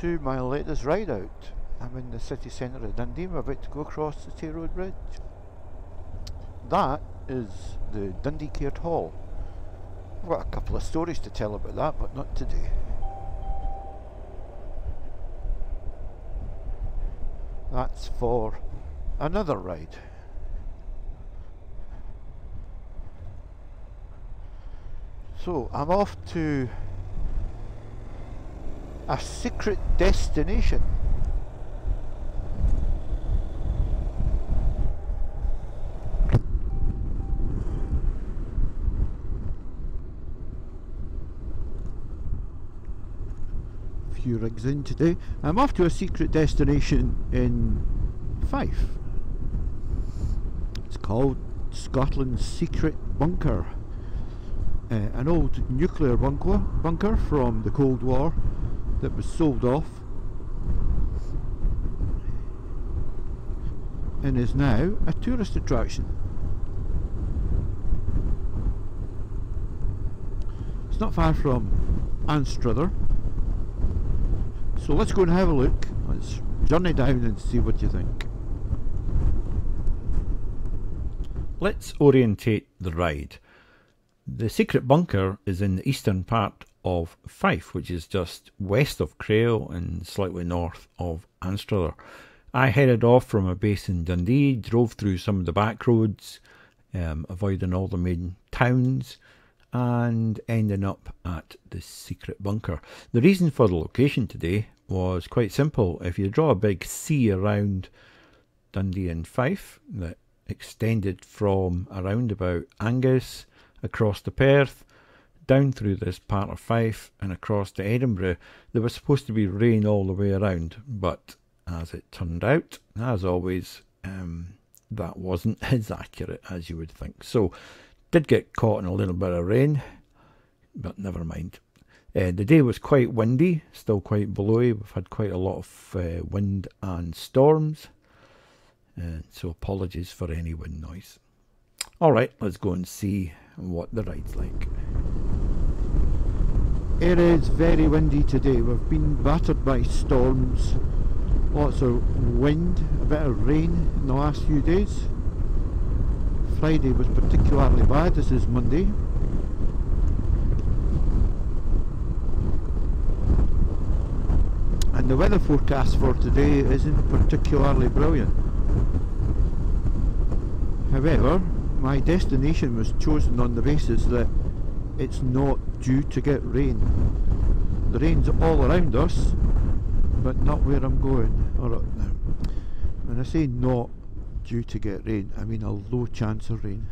To my latest ride out. I'm in the city centre of Dundee. I'm about to go across the Tay Road Bridge. That is the Dundee Caird Hall. I've got a couple of stories to tell about that, but not today. That's for another ride. So I'm off to a secret destination. Few rigs in today. I'm off to a secret destination in Fife. It's called Scotland's Secret Bunker uh, an old nuclear bunker, bunker from the Cold War that was sold off. And is now a tourist attraction. It's not far from Anstruther. So let's go and have a look. Let's journey down and see what you think. Let's orientate the ride. The secret bunker is in the eastern part of Fife, which is just west of Crail and slightly north of Anstruther. I headed off from a base in Dundee, drove through some of the back roads, um, avoiding all the main towns, and ending up at the secret bunker. The reason for the location today was quite simple. If you draw a big C around Dundee and Fife that extended from around about Angus across to Perth, down through this part of Fife, and across to Edinburgh. There was supposed to be rain all the way around, but as it turned out, as always, um, that wasn't as accurate as you would think. So, did get caught in a little bit of rain, but never mind. Uh, the day was quite windy, still quite blowy. We've had quite a lot of uh, wind and storms, uh, so apologies for any wind noise. All right, let's go and see what the ride's like. It is very windy today. We've been battered by storms, lots of wind, a bit of rain in the last few days. Friday was particularly bad, this is Monday. And the weather forecast for today isn't particularly brilliant. However, my destination was chosen on the basis that it's not due to get rain. The rain's all around us, but not where I'm going. Alright now, when I say not due to get rain, I mean a low chance of rain.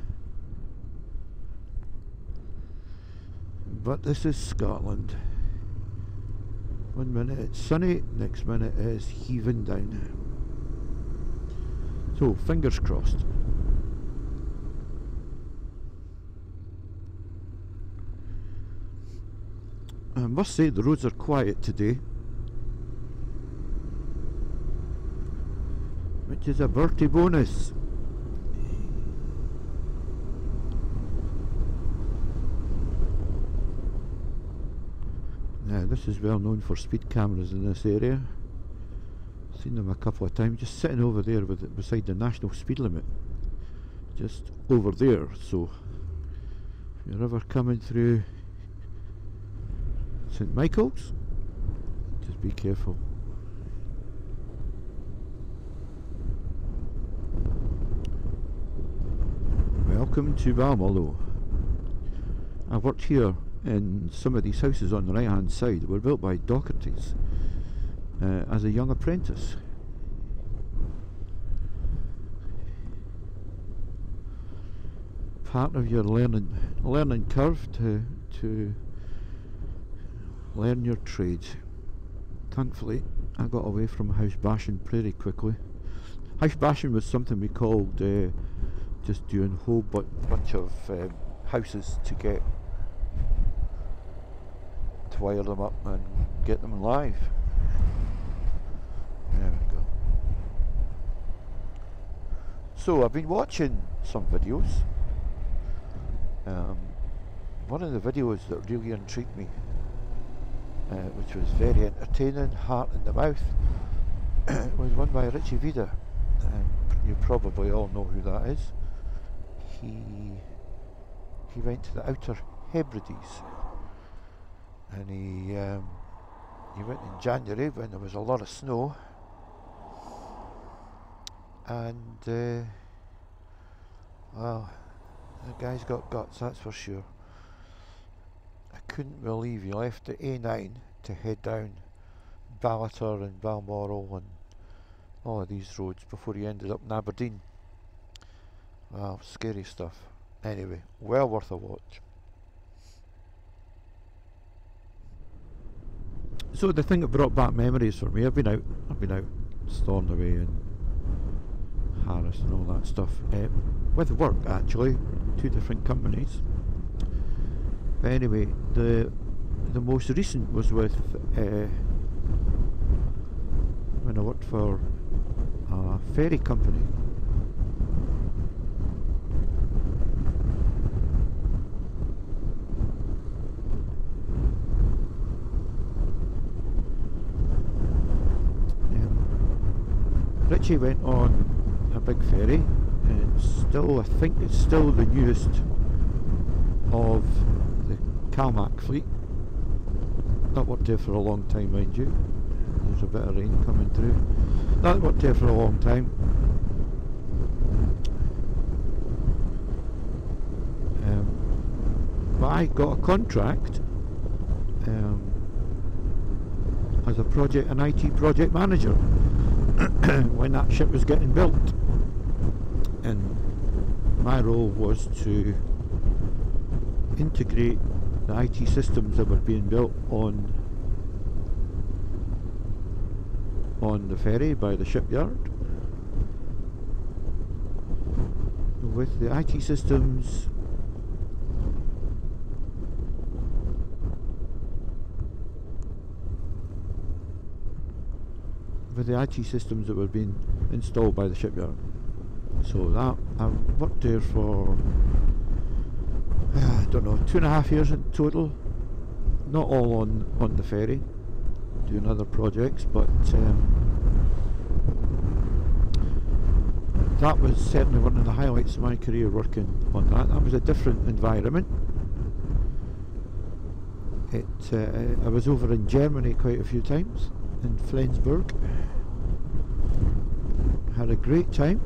But this is Scotland. One minute it's sunny, next minute it's heaving down. So, fingers crossed. I must say the roads are quiet today. Which is a Bertie bonus. Now this is well known for speed cameras in this area. Seen them a couple of times just sitting over there with it beside the national speed limit. Just over there so if you're ever coming through St Michael's. Just be careful. Welcome to Balmullo. I've worked here in some of these houses on the right hand side were built by Docherty's uh, as a young apprentice. Part of your learning learning curve to to learn your trade. Thankfully, I got away from house bashing pretty quickly. House bashing was something we called uh, just doing a whole bu bunch of um, houses to get to wire them up and get them live. There we go. So I've been watching some videos. Um, one of the videos that really intrigued me which was very entertaining, heart in the mouth. it was won by Richie Vida. Um, you probably all know who that is. He he went to the Outer Hebrides, and he um, he went in January when there was a lot of snow, and uh, well, the guy's got guts, that's for sure. Couldn't believe he left the A9 to head down Ballater and Balmoral and all of these roads before he ended up in Aberdeen. Wow, scary stuff. Anyway, well worth a watch. So the thing that brought back memories for me, I've been out, I've been out Stornoway and Harris and all that stuff uh, with work actually, two different companies. Anyway, the the most recent was with uh, when I worked for a ferry company. Um, Richie went on a big ferry and it's still I think it's still the newest of Calmac fleet. Not worked there for a long time mind you. There's a bit of rain coming through. Not worked there for a long time. Um, but I got a contract um, as a project, an IT project manager when that ship was getting built. And my role was to integrate the IT systems that were being built on on the ferry by the shipyard with the IT systems with the IT systems that were being installed by the shipyard. So that I worked there for don't know two and a half years in total. Not all on on the ferry, doing other projects, but um, that was certainly one of the highlights of my career working on that. That was a different environment. It uh, I was over in Germany quite a few times in Flensburg. Had a great time.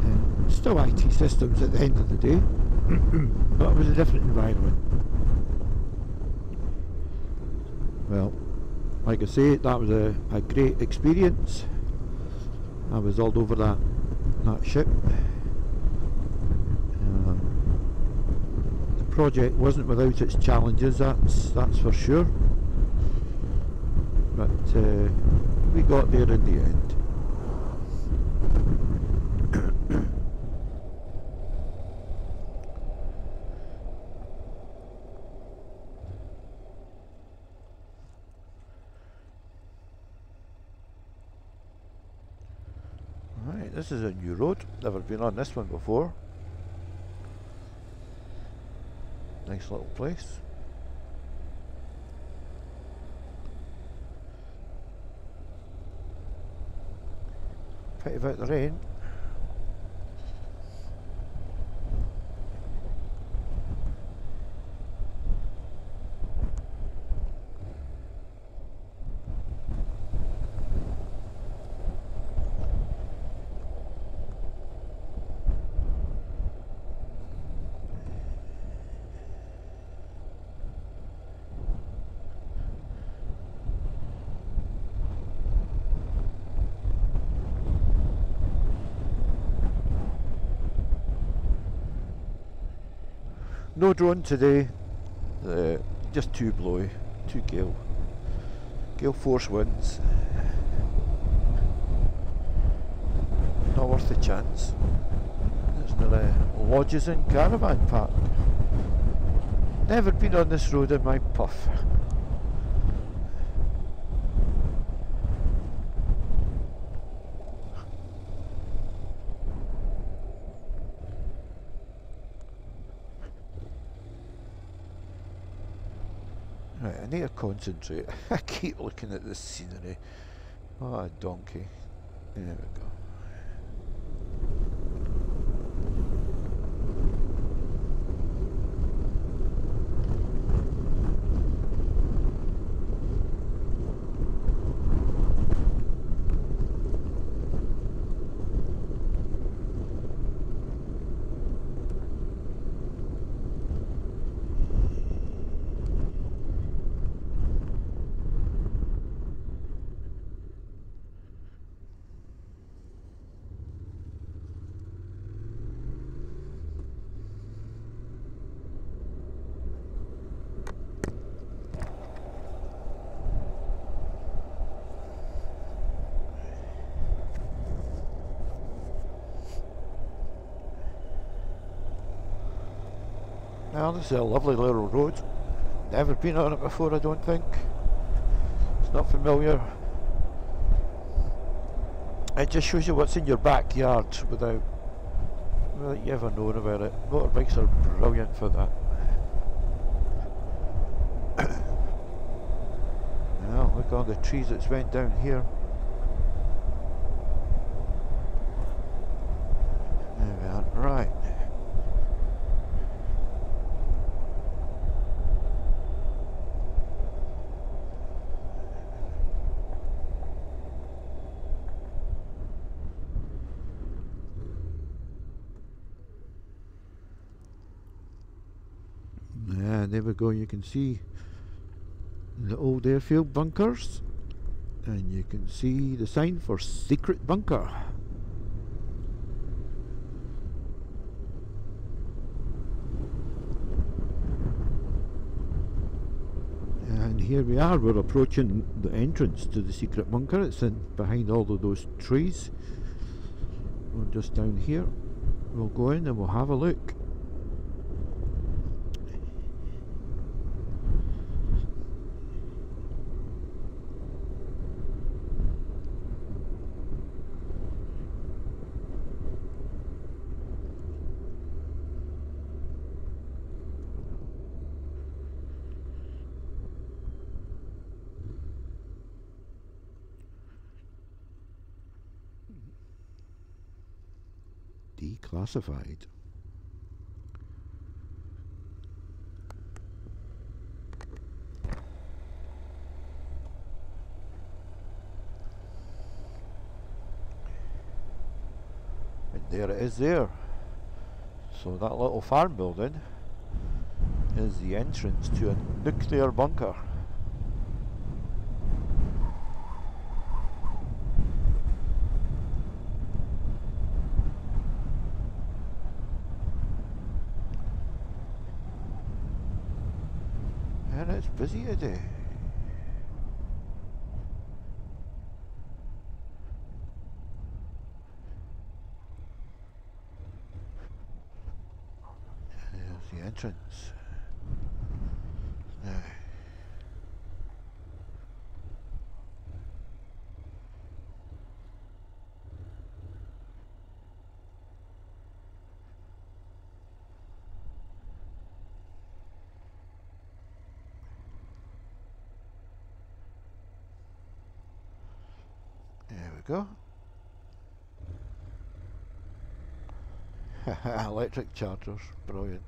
And still IT systems at the end of the day, but it was a different environment. Well, like I say, that was a, a great experience. I was all over that that ship. Um, the project wasn't without its challenges, that's that's for sure. But uh, we got there in the end. Right, this is a new road. Never been on this one before. Nice little place. Pity about the rain. No drone today. Uh, just two blowy, two gale. Gale force winds. Not worth the chance. There's no uh, lodges in caravan park. Never been on this road in my puff. Right, I need to concentrate. I keep looking at the scenery. Oh, a donkey. There we go. This is a lovely little road. Never been on it before I don't think. It's not familiar. It just shows you what's in your backyard without, without you ever knowing about it. Motorbikes are brilliant for that. now look at all the trees that's went down here. There we are. Right. Go. You can see the old airfield bunkers, and you can see the sign for secret bunker. And here we are. We're approaching the entrance to the secret bunker. It's in behind all of those trees. We're just down here. We'll go in and we'll have a look. Declassified. And there it is there. So that little farm building is the entrance to a nuclear bunker. And it's busy today. There's the entrance. Now. There we go. Electric chargers, brilliant.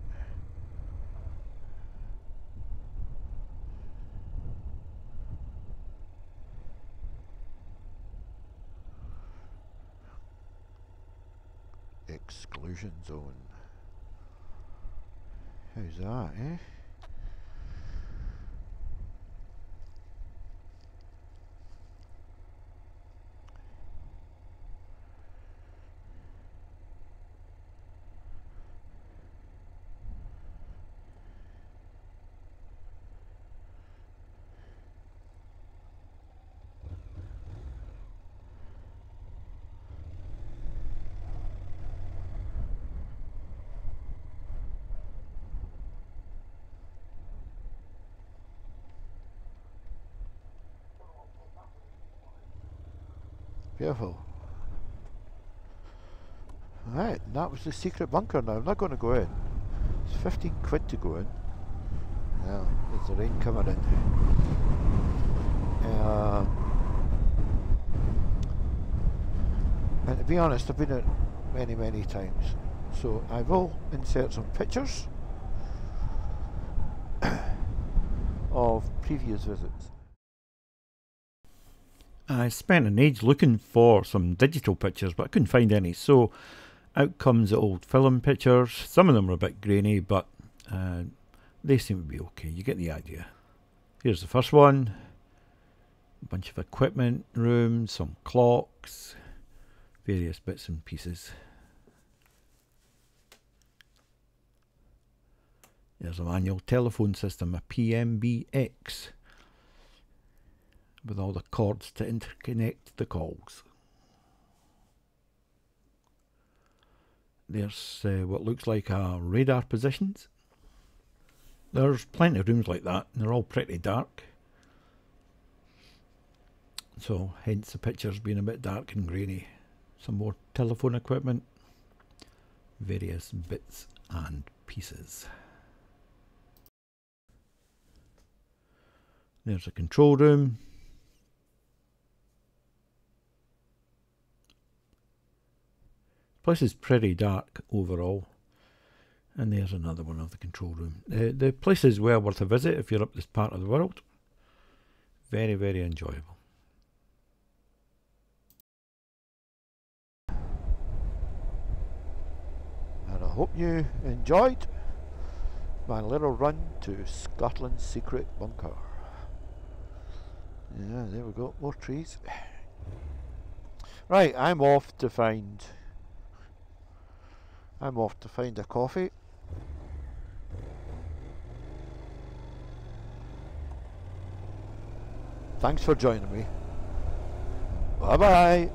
Exclusion zone. How's that, eh? Beautiful. Right, that was the secret bunker now. I'm not going to go in. It's 15 quid to go in. Yeah, there's the rain coming in. Uh, and to be honest, I've been it many, many times. So I will insert some pictures of previous visits. I spent an age looking for some digital pictures, but I couldn't find any. So out comes the old film pictures. Some of them are a bit grainy, but uh, they seem to be okay. You get the idea. Here's the first one. A bunch of equipment rooms, some clocks, various bits and pieces. There's a manual telephone system, a PMBX, with all the cords to interconnect the calls. There's uh, what looks like a radar positions. There's plenty of rooms like that, and they're all pretty dark. So, hence the pictures being a bit dark and grainy. Some more telephone equipment, various bits and pieces. There's a control room. Place is pretty dark overall. And there's another one of the control room. Uh, the place is well worth a visit if you're up this part of the world. Very, very enjoyable. And I hope you enjoyed my little run to Scotland's secret bunker. Yeah, there we go, more trees. Right, I'm off to find I'm off to find a coffee. Thanks for joining me. Bye bye.